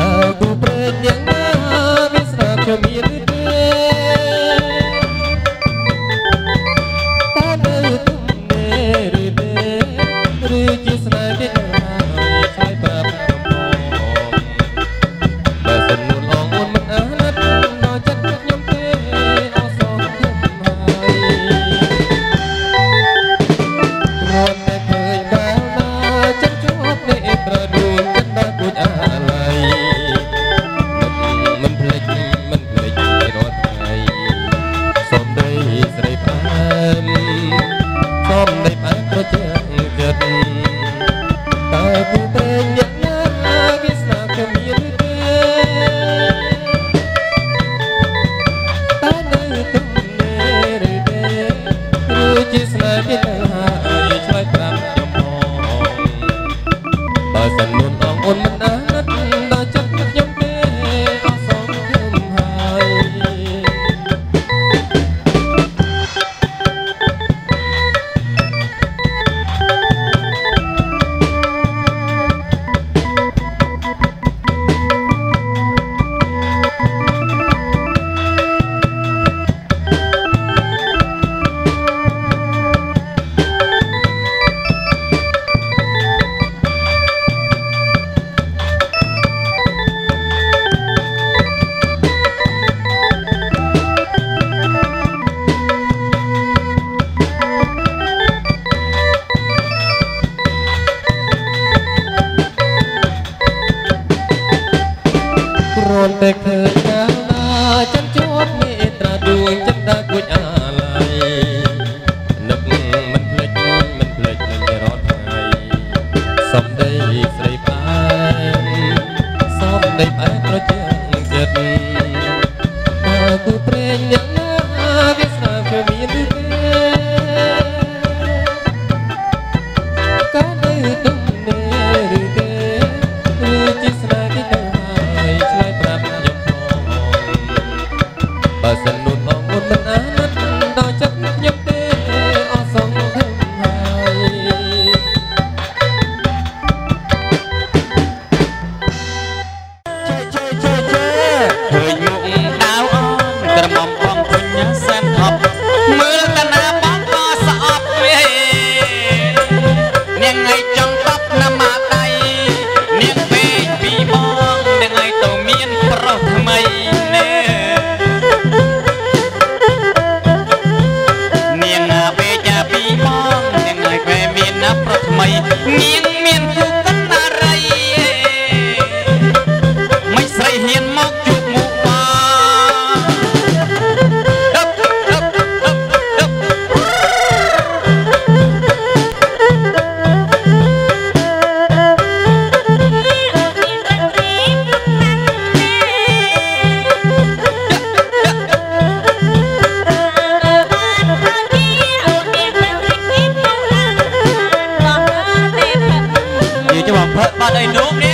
តើគូព្រេងទាំងណាមានស្នាមខ្ញុំមាន បើគូព្រេងអ្នកណាវា but I don't.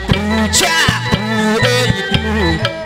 不见不得不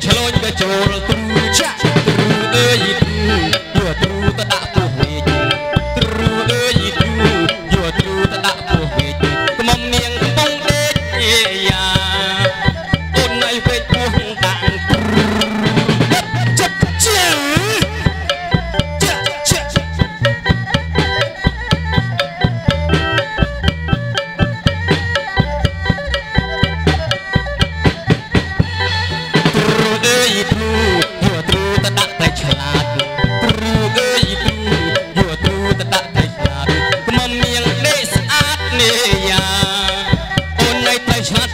छलोज में चोर। झांक